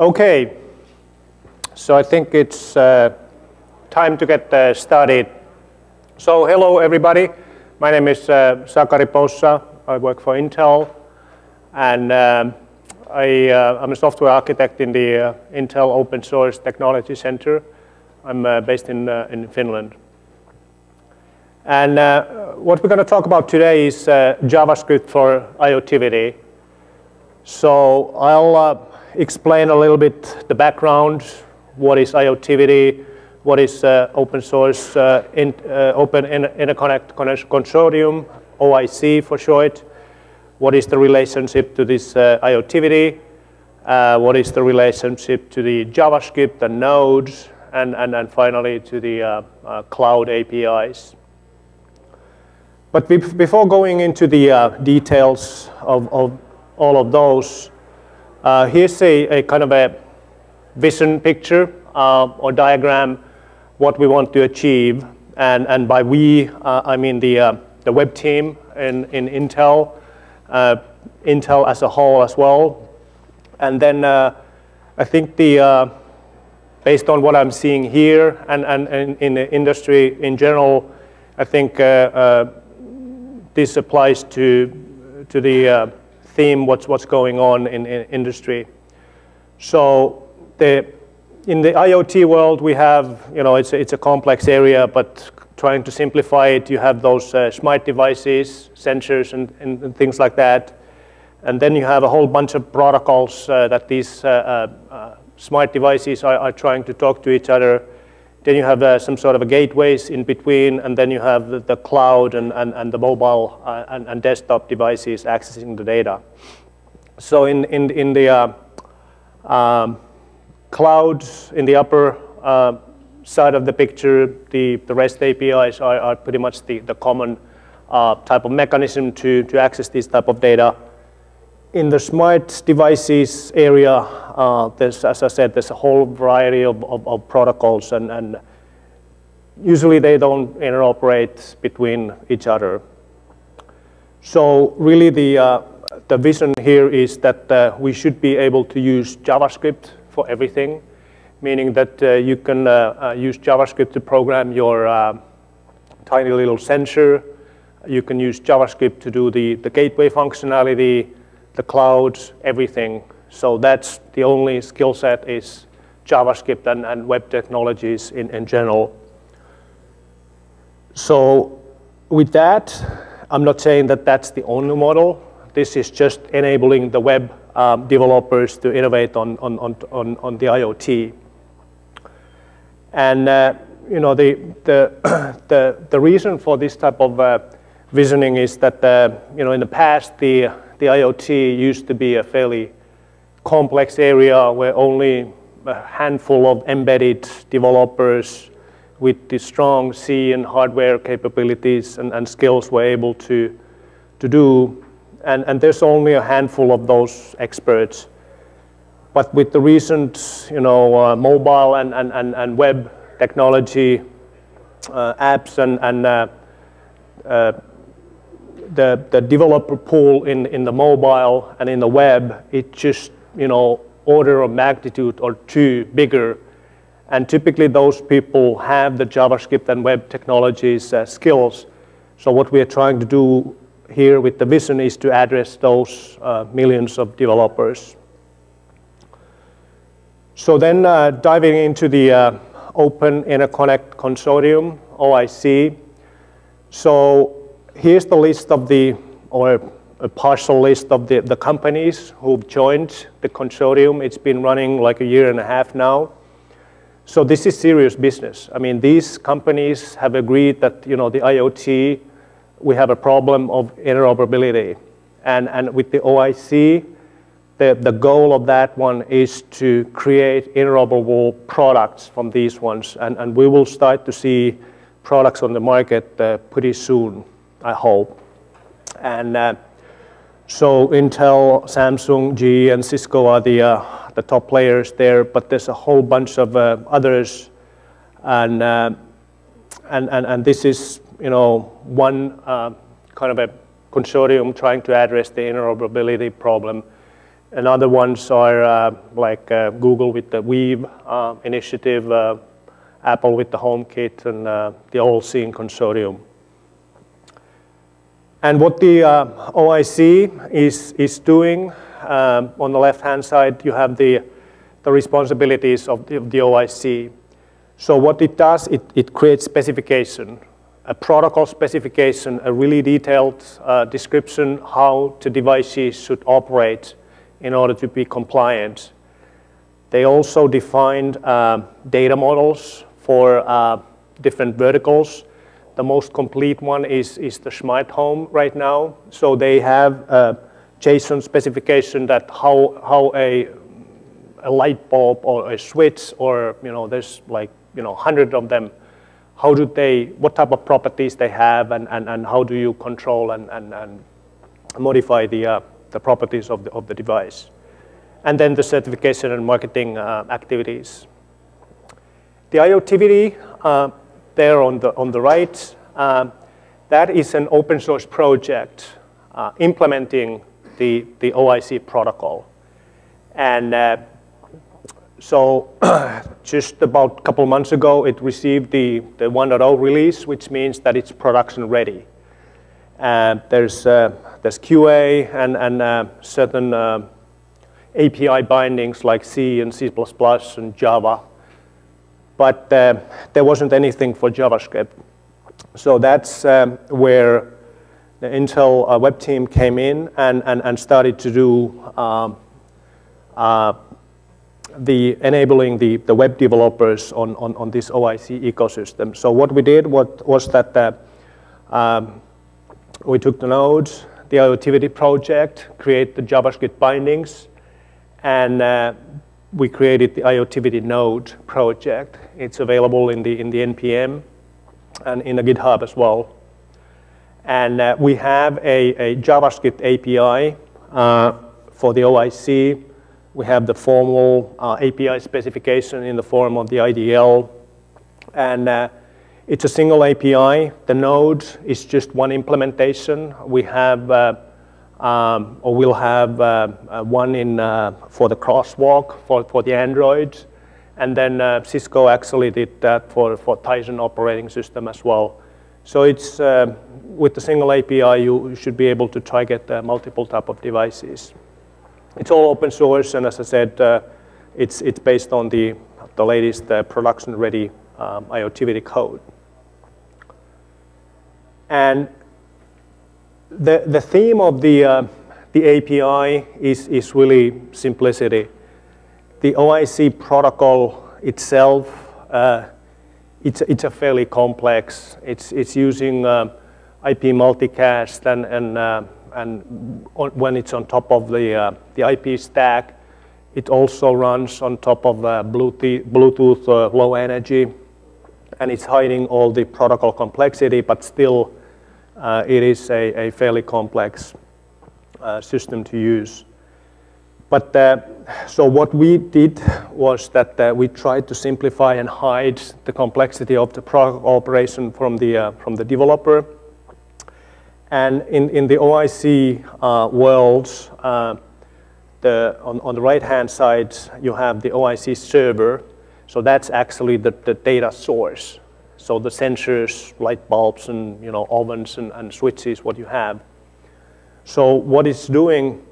Okay, so I think it's uh, time to get uh, started. So hello everybody, my name is uh, Sakari Poussa, I work for Intel, and um, I, am uh, a software architect in the uh, Intel Open Source Technology Center. I'm uh, based in, in Finland. And what we're going to talk about today is JavaScript for IoTivity. So I'll explain a little bit the background, what is IoTivity, what is uh, open source uh, in, uh, Open Interconnect Consortium, OIC for short, what is the relationship to this uh, IoTivity, uh, what is the relationship to the JavaScript and nodes, and, and, and finally to the uh, cloud APIs. But before going into the details of, of all of those, uh, here's a, a, kind of a vision picture uh, or diagram what we want to achieve. And, and by we, uh, I mean the, uh, the web team in, in Intel, uh, Intel as a whole as well. And then uh, I think the, based on what I'm seeing here and, and, and in the industry in general, I think this applies to, to the theme what's, what's going on in, in industry. So the, in the IoT world, we have, you know, it's a, it's a complex area, but trying to simplify it, you have those uh, smart devices, sensors, and, and, and, things like that. And then you have a whole bunch of protocols uh, that these uh, uh, uh smart devices are, are, trying to talk to each other. Then you have uh, some sort of gateways in between, and then you have the, the cloud and, and, and the mobile uh, and, and, desktop devices accessing the data. So in, in, in the uh, um, cloud, in the upper uh, side of the picture, the, the REST APIs are, are pretty much the, the common uh, type of mechanism to, to access this type of data in the smart devices area, uh, there's, as I said, there's a whole variety of, of, of, protocols, and, and usually they don't interoperate between each other. So really the, uh, the vision here is that uh, we should be able to use JavaScript for everything, meaning that uh, you can uh, uh, use JavaScript to program your tiny little sensor. You can use JavaScript to do the, the gateway functionality, the cloud, everything. So that's the only skill set is JavaScript and, and web technologies in, in general. So with that, I'm not saying that that's the only model. This is just enabling the web um, developers to innovate on, on, on, on, the IoT. And uh, you know, the, the, the, the reason for this type of uh, visioning is that uh, you know, in the past, the the IoT used to be a fairly complex area where only a handful of embedded developers with the strong C and hardware capabilities and, and skills were able to, to do. And, and there's only a handful of those experts. But with the recent you know, uh, mobile and, and, and, and web technology, uh, apps and, and uh, uh the, the developer pool in, in the mobile and in the web, it just, you know, order of magnitude or two bigger. And typically those people have the JavaScript and web technologies uh, skills. So what we are trying to do here with the vision is to address those uh, millions of developers. So then uh, diving into the uh, Open Interconnect Consortium, OIC. So here's the list of the, or a partial list of the, the companies who've joined the consortium. It's been running like a year and a half now. So this is serious business. I mean, these companies have agreed that, you know, the IoT, we have a problem of interoperability. And, and with the OIC, the, the goal of that one is to create interoperable products from these ones. And, and we will start to see products on the market uh, pretty soon. I hope. And uh, so Intel, Samsung, GE, and Cisco are the, uh, the top players there, but there's a whole bunch of uh, others. And, uh, and, and, and this is, you know, one uh, kind of a consortium trying to address the interoperability problem. and other ones are uh, like Google with the Weave initiative, Apple with the HomeKit, and the All-Seeing Consortium. And what the uh, OIC is, is doing, um, on the left-hand side, you have the, the responsibilities of the, of the OIC. So what it does, it, it creates specification, a protocol specification, a really detailed description how the devices should operate in order to be compliant. They also defined uh, data models for uh, different verticals. The most complete one is, is the smart home right now. So they have a JSON specification that how, how a, a light bulb or a switch or, you know, there's like, you know, hundred of them, how do they, what type of properties they have and, and, and how do you control and, and, and modify the, uh, the properties of the, of the device. And then the certification and marketing uh, activities. The IoTivity uh, there on the, on the right, uh, that is an open source project uh, implementing the, the OIC protocol. And uh, so just about a couple months ago, it received the, the 1.0 release, which means that it's production ready. Uh, there's, uh, there's QA and, and uh, certain API bindings like C and C++ and Java, but uh, there wasn't anything for JavaScript. So that's um, where the Intel uh, web team came in and, and, and started to do um, the enabling the, the web developers on, on, on this OIC ecosystem. So what we did what, was that um, we took the nodes, the IoTivity project, create the JavaScript bindings, and uh, we created the IoTivity node project. It's available in the, in the NPM and in the GitHub as well. And uh, we have a, a JavaScript API uh, for the OIC. We have the formal uh, API specification in the form of the IDL. And uh, it's a single API. The node is just one implementation. We have, uh, um, or we'll have uh, uh, one in, uh, for the crosswalk for, for the Android. And then uh, Cisco actually did that for, for Tizen operating system as well. So it's, uh, with the single API, you should be able to target multiple type of devices. It's all open source, and as I said, it's, it's based on the, the latest production-ready um, IoTivity code. And the, the theme of the, uh, the API is, is really simplicity. The OIC protocol itself, uh, it's, it's a fairly complex. It's, it's using uh, IP multicast and, and, uh, and on, when it's on top of the, uh, the IP stack, it also runs on top of uh, Bluetooth, Bluetooth low energy and it's hiding all the protocol complexity, but still uh, it is a, a fairly complex uh, system to use. But uh, so what we did was that uh, we tried to simplify and hide the complexity of the operation from the, uh, from the developer. And in, in the OIC uh, world, the, on, on the right-hand side, you have the OIC server, so that's actually the, the data source. So the sensors, light bulbs, and you know ovens and, and switches, what you have. So what it's doing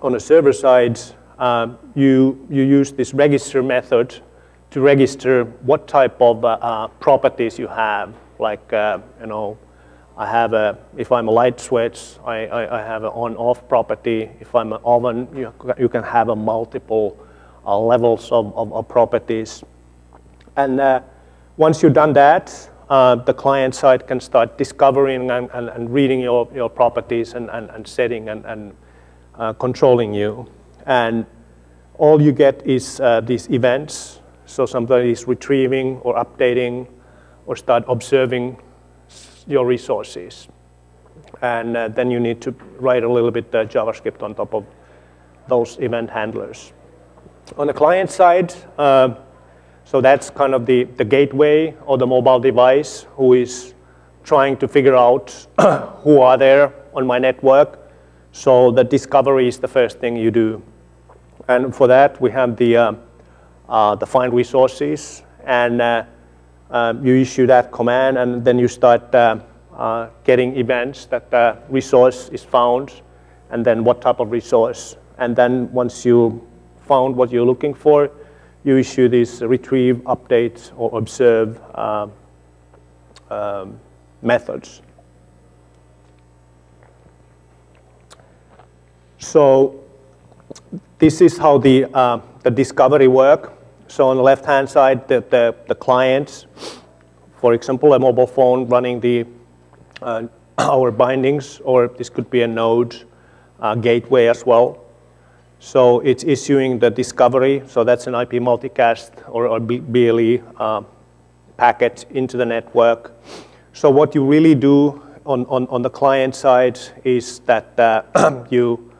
on the server side, uh, you, you use this register method to register what type of uh, uh, properties you have. Like, uh, you know, I have a, if I'm a light switch, I, I, I have an on-off property. If I'm an oven, you, you can have a multiple uh, levels of, of, of properties. And uh, once you've done that, uh, the client side can start discovering and, and, and reading your, your properties and, and, and setting and, and uh, controlling you. And all you get is uh, these events. So somebody is retrieving or updating or start observing your resources. And uh, then you need to write a little bit uh, JavaScript on top of those event handlers. On the client side, uh, so that's kind of the, the gateway or the mobile device who is trying to figure out who are there on my network. So the discovery is the first thing you do. And for that, we have the, uh, uh, the find resources. And uh, um, you issue that command, and then you start uh, uh, getting events that the resource is found, and then what type of resource. And then once you found what you're looking for, you issue these retrieve, update, or observe um, um, methods. So this is how the, uh, the discovery work. So on the left-hand side, the, the, the clients, for example, a mobile phone running the uh, our bindings, or this could be a node uh, gateway as well. So it's issuing the discovery, so that's an IP multicast or, or BLE uh, packet into the network. So what you really do on, on, on the client side is that uh, you,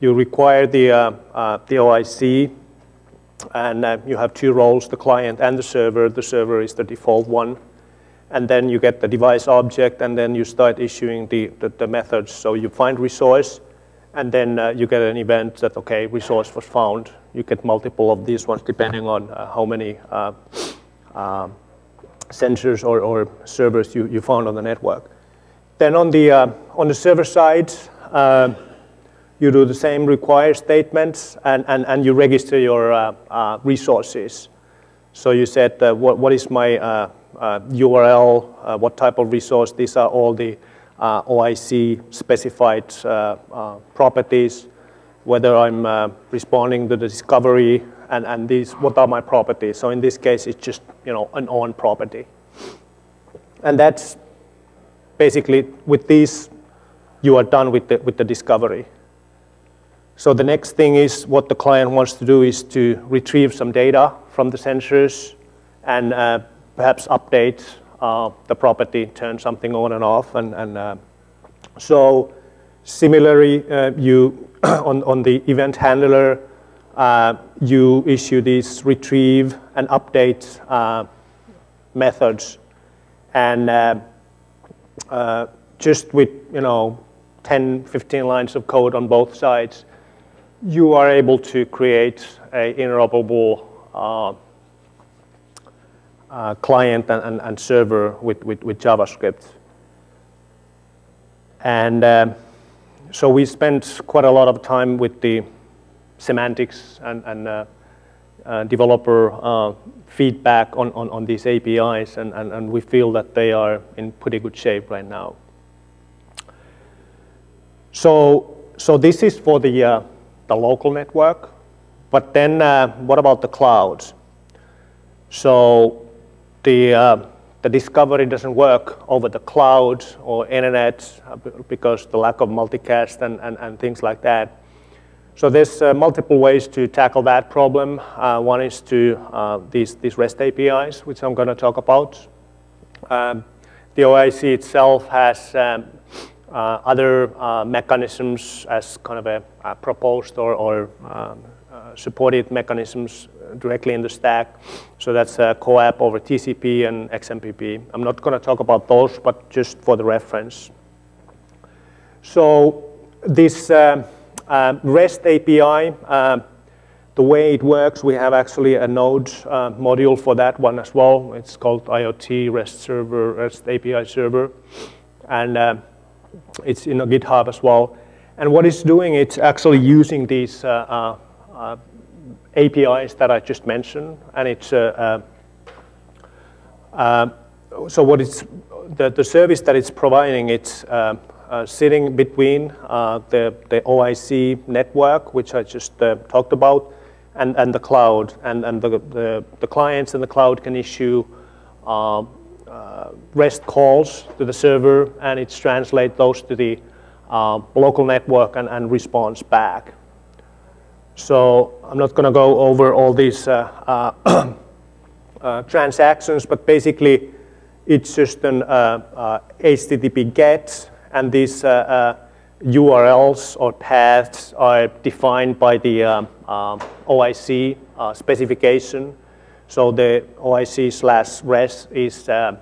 you require the, uh, uh, the OIC, and uh, you have two roles, the client and the server. The server is the default one. And then you get the device object, and then you start issuing the, the, the methods. So you find resource, and then uh, you get an event that, okay, resource was found. You get multiple of these ones depending on uh, how many uh, um, sensors or, or, servers you, you found on the network. Then on the, uh, on the server side, uh, you do the same require statements and, and, and you register your uh, resources. So you said, what, what is my URL, what type of resource, these are all the uh, OIC specified uh, uh, properties, whether I'm responding to the discovery, and, and these, what are my properties. So in this case, it's just you know, an on property. And that's basically, with these, you are done with the, with the discovery. So the next thing is what the client wants to do is to retrieve some data from the sensors and uh, perhaps update uh, the property, turn something on and off. And, and uh, so similarly, uh, you on, on the event handler, uh, you issue these retrieve and update uh, methods. And uh, just with, you know, 10, 15 lines of code on both sides, you are able to create a interoperable uh, client and, and, and, server with, with, with JavaScript. And um, so we spent quite a lot of time with the semantics and, and uh, uh, developer uh, feedback on, on, on, these APIs, and, and, and we feel that they are in pretty good shape right now. So, so this is for the, uh, the local network, but then uh, what about the clouds? So the, uh, the discovery doesn't work over the cloud or internet uh, because the lack of multicast and, and, and things like that. So there's uh, multiple ways to tackle that problem. Uh, one is to uh, these, these REST APIs, which I'm going to talk about. Um, the OIC itself has um, uh, other uh, mechanisms as kind of a, a proposed or, or um, supported mechanisms directly in the stack. So that's a CoAP over TCP and XMPP. I'm not going to talk about those, but just for the reference. So this uh, uh, REST API, uh, the way it works, we have actually a Node uh, module for that one as well. It's called IoT REST Server, REST API Server. And uh, it's in a GitHub as well. And what it's doing, it's actually using these uh, APIs that I just mentioned, and it's uh, uh, uh, so what it's the, the service that it's providing. It's uh, sitting between the the OIC network, which I just talked about, and and the cloud, and and the the, the clients in the cloud can issue. REST calls to the server, and it's translate those to the local network and, and response back. So I'm not going to go over all these uh, uh, uh, transactions, but basically it's just an HTTP GET, and these URLs or paths are defined by the um, um, OIC uh, specification. So the OIC slash REST is uh,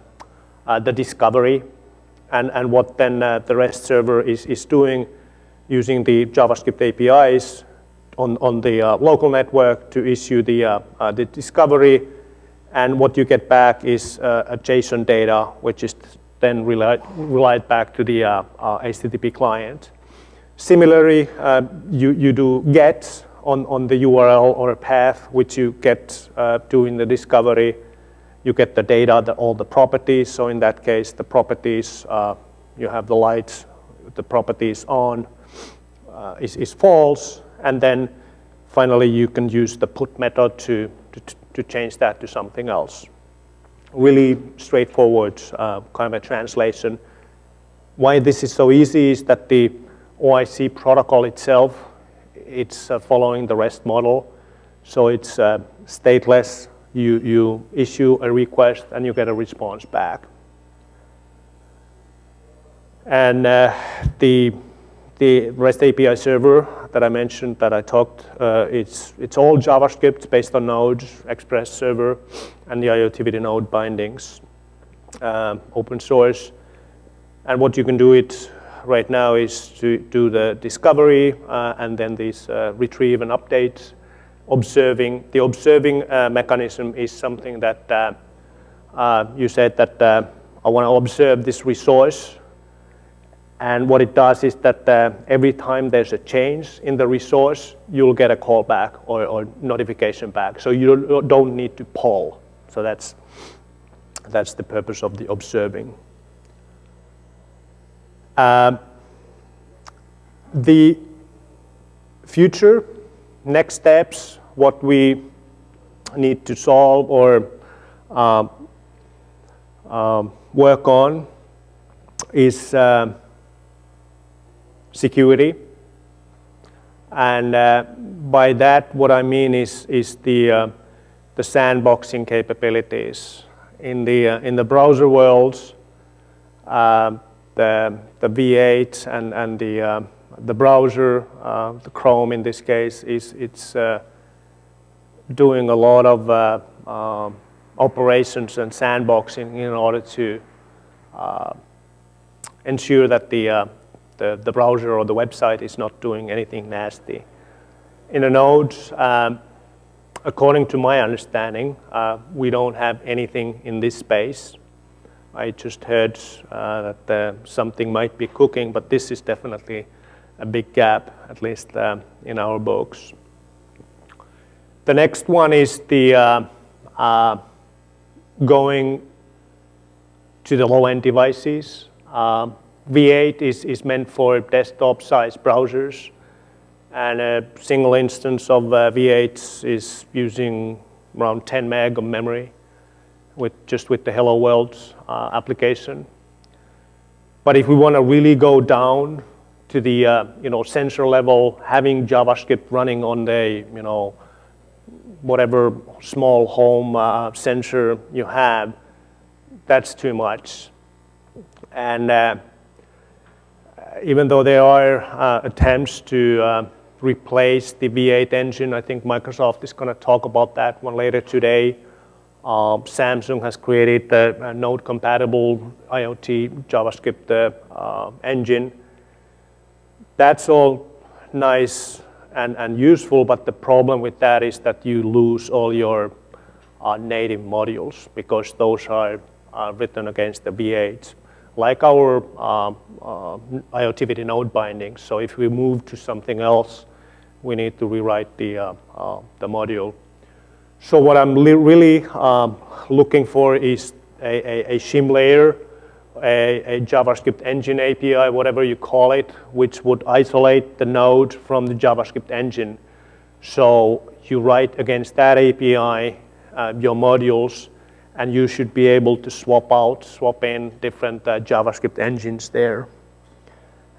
uh, the discovery, and, and what then the REST server is, is doing using the JavaScript APIs on, on the uh, local network to issue the, uh, uh, the discovery. And what you get back is uh, a JSON data, which is then relayed, relayed back to the HTTP client. Similarly, you, you do get on, on the URL or a path which you get doing the discovery. You get the data, the, all the properties. So in that case, the properties, you have the lights, the properties on, uh, is, is false, and then finally you can use the put method to, to, to change that to something else. Really straightforward uh, kind of a translation. Why this is so easy is that the OIC protocol itself, it's uh, following the REST model. So it's uh, stateless. You, you issue a request and you get a response back. And uh, the the REST API server that I mentioned that I talked, uh, it's, it's all JavaScript based on Node, Express server, and the IoTivity node bindings, um, open source. And what you can do it right now is to do the discovery uh, and then this uh, retrieve and update observing. The observing uh, mechanism is something that uh, uh, you said that I want to observe this resource and what it does is that uh, every time there's a change in the resource, you'll get a call back or, or notification back. So you don't need to poll. So that's, that's the purpose of the observing. Uh, the future, next steps, what we need to solve or uh, uh, work on is uh, security. And uh, by that, what I mean is, is the, uh, the sandboxing capabilities. In the, uh, in the browser worlds, uh, the, the V8 and, and the, uh, the browser, uh, the Chrome in this case, is it's doing a lot of um, operations and sandboxing in order to ensure that the the, the browser or the website is not doing anything nasty. In a node, um, according to my understanding, uh, we don't have anything in this space. I just heard uh, that uh, something might be cooking, but this is definitely a big gap, at least uh, in our books. The next one is the uh, uh, going to the low-end devices. Um, V8 is, is meant for desktop-sized browsers, and a single instance of uh, V8 is using around 10 meg of memory with just with the Hello World uh, application. But if we want to really go down to the uh, you know sensor level, having JavaScript running on the you know whatever small home uh, sensor you have, that's too much. And uh, even though there are uh, attempts to uh, replace the V8 engine, I think Microsoft is going to talk about that one later today. Uh, Samsung has created the Node-compatible IoT JavaScript uh, engine. That's all nice and, and useful, but the problem with that is that you lose all your uh, native modules because those are written against the V8 like our uh, uh, IoTivity node bindings. So if we move to something else, we need to rewrite the, uh, uh the module. So what I'm really um, looking for is a, a, a shim layer, a, a, JavaScript engine API, whatever you call it, which would isolate the node from the JavaScript engine. So you write against that API uh, your modules, and you should be able to swap out, swap in different uh, JavaScript engines there.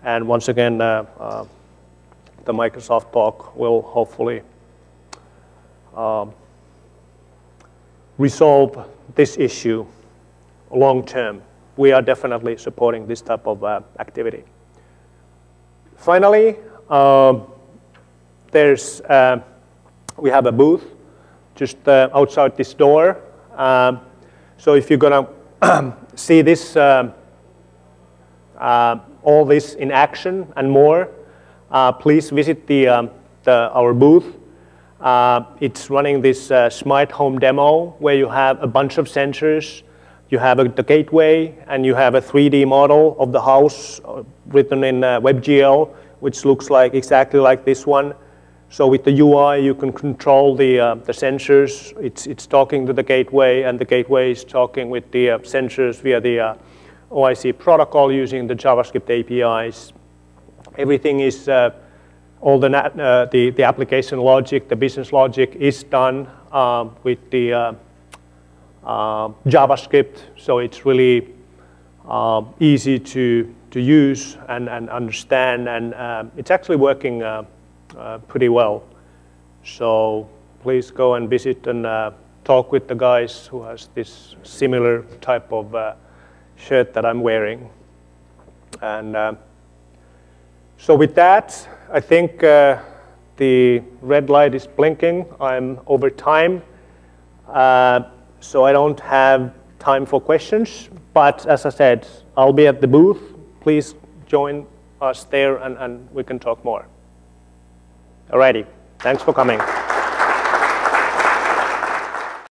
And once again, uh, uh, the Microsoft talk will hopefully um, resolve this issue long term. We are definitely supporting this type of uh, activity. Finally, um, there's, uh, we have a booth just uh, outside this door um, so if you're going to see this, uh, uh, all this in action and more, uh, please visit the, um, the, our booth. Uh, it's running this uh, smart home demo where you have a bunch of sensors, you have a, the gateway, and you have a 3D model of the house uh, written in WebGL, which looks like exactly like this one. So with the UI, you can control the, uh, the sensors. It's, it's talking to the gateway, and the gateway is talking with the uh, sensors via the uh, OIC protocol using the JavaScript APIs. Everything is, uh, all the, uh, the, the application logic, the business logic is done um, with the uh, JavaScript, so it's really easy to, to use and, and understand, and it's actually working pretty well. So please go and visit and uh, talk with the guys who has this similar type of uh, shirt that I'm wearing. And uh, so with that, I think uh, the red light is blinking. I'm over time. Uh, so I don't have time for questions. But as I said, I'll be at the booth. Please join us there and, and we can talk more. Alrighty, thanks for coming.